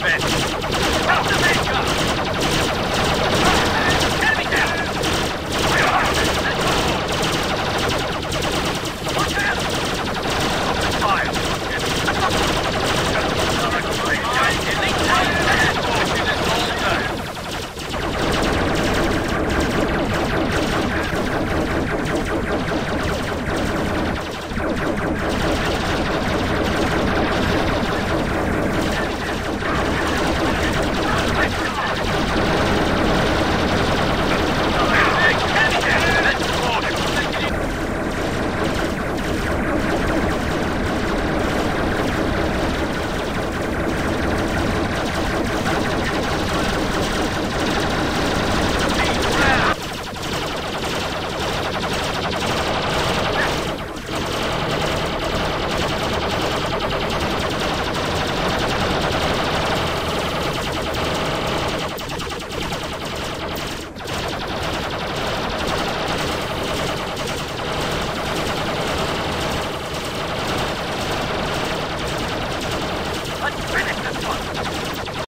event.